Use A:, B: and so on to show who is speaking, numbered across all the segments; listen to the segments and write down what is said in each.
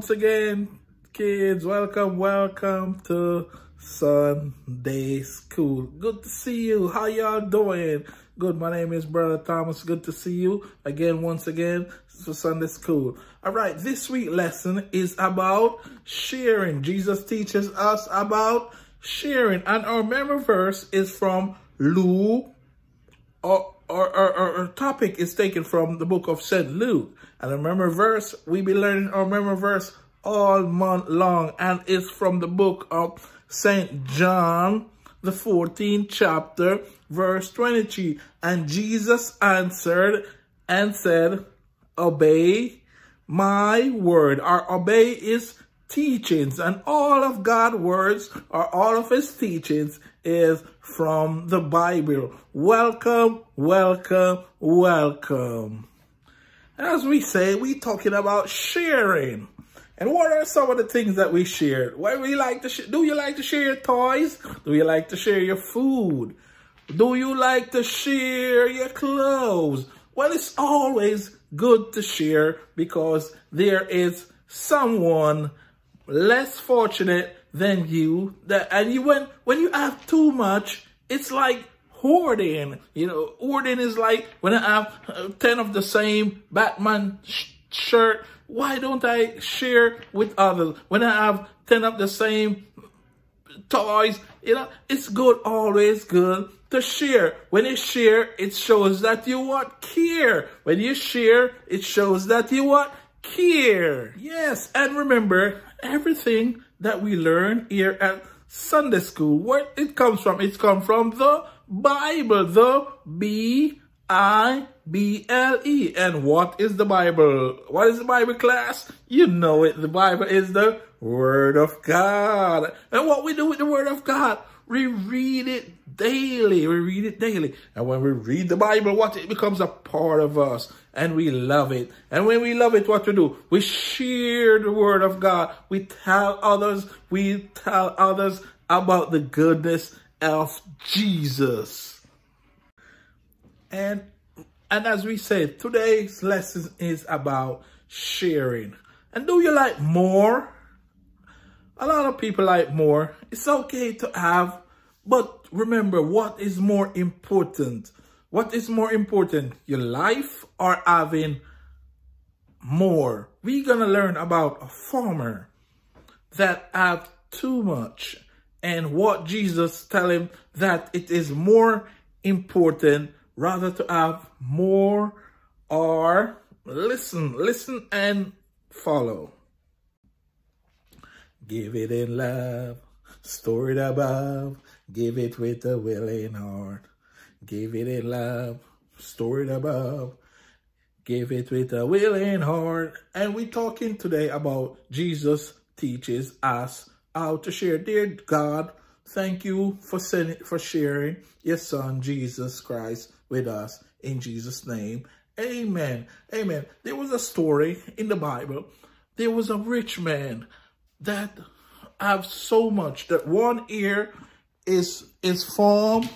A: once again, kids, welcome, welcome to Sunday School. Good to see you. How y'all doing? Good. My name is Brother Thomas. Good to see you again, once again, for Sunday School. All right, this week lesson is about sharing. Jesus teaches us about sharing. And our memory verse is from Luke our, our, our, topic is taken from the book of St. Luke. And remember verse, we be learning our memory verse all month long. And it's from the book of St. John, the 14th chapter, verse 23. And Jesus answered and said, obey my word. Our obey is teachings and all of God's words or all of his teachings is from the Bible. Welcome, welcome, welcome. As we say, we talking about sharing. And what are some of the things that we share? What we like to do you like to share your toys? Do you like to share your food? Do you like to share your clothes? Well, it's always good to share because there is someone less fortunate than you that and you when when you have too much it's like hoarding. You know hoarding is like when i have uh, 10 of the same batman sh shirt why don't i share with others? When i have 10 of the same toys you know it's good always good to share. When you share it shows that you what? Care. When you share it shows that you what? Care. Yes and remember everything that we learn here at Sunday school, where it comes from, it comes from the Bible, the B-I-B-L-E. And what is the Bible? What is the Bible class? You know it. The Bible is the Word of God. And what we do with the Word of God, we read it daily. We read it daily. And when we read the Bible, what it becomes a part of us and we love it. And when we love it, what we do? We share the word of God. We tell others, we tell others about the goodness of Jesus. And and as we said, today's lesson is about sharing. And do you like more? A lot of people like more. It's okay to have, but remember what is more important. What is more important, your life or having more? We're to learn about a farmer that have too much and what Jesus tell him that it is more important rather to have more or listen, listen and follow. Give it in love, store it above, give it with a willing heart. Give it in love, store it above, give it with a willing heart. And we're talking today about Jesus teaches us how to share. Dear God, thank you for sending, for sharing your son, Jesus Christ, with us in Jesus' name. Amen. Amen. There was a story in the Bible. There was a rich man that have so much that one ear is is farm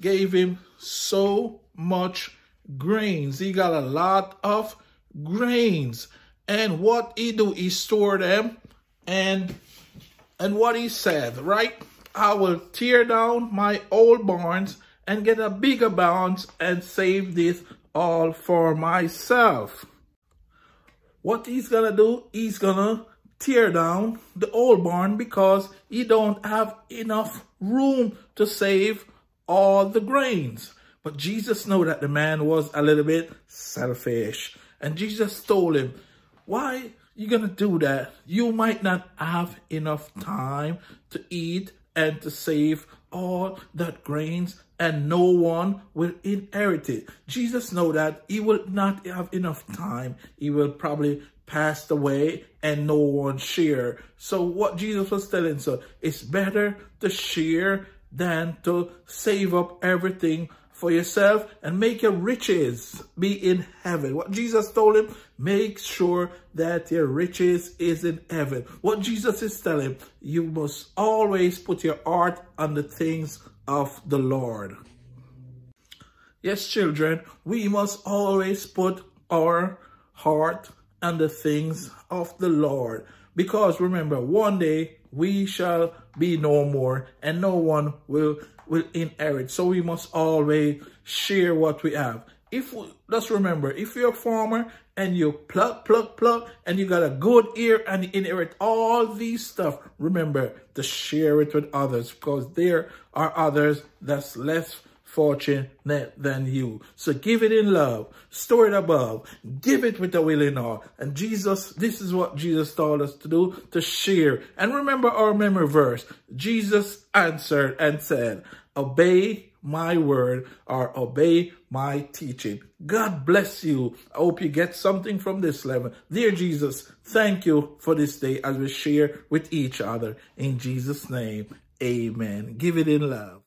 A: gave him so much grains. He got a lot of grains. And what he do, he store them and and what he said, right? I will tear down my old barns and get a bigger barns and save this all for myself. What he's gonna do, he's gonna tear down the old barn because he don't have enough room to save all the grains. But Jesus knew that the man was a little bit selfish. And Jesus told him, why you gonna do that? You might not have enough time to eat and to save all that grains and no one will inherit it. Jesus know that he will not have enough time. He will probably pass away and no one share. So what Jesus was telling, so it's better to share than to save up everything for yourself and make your riches be in heaven. What Jesus told him, make sure that your riches is in heaven. What Jesus is telling, you must always put your heart on the things of the Lord. Yes, children, we must always put our heart on the things of the Lord. Because remember, one day we shall be no more and no one will will inherit. So we must always share what we have. If we, just remember, if you're a farmer and you pluck, pluck, pluck, and you got a good ear and inherit all these stuff, remember to share it with others because there are others that's less fortunate than you. So give it in love, store it above, give it with a willing heart. And Jesus, this is what Jesus told us to do, to share. And remember our memory verse. Jesus answered and said, obey my word or obey my teaching. God bless you. I hope you get something from this level. Dear Jesus, thank you for this day as we share with each other. In Jesus' name, amen. Give it in love.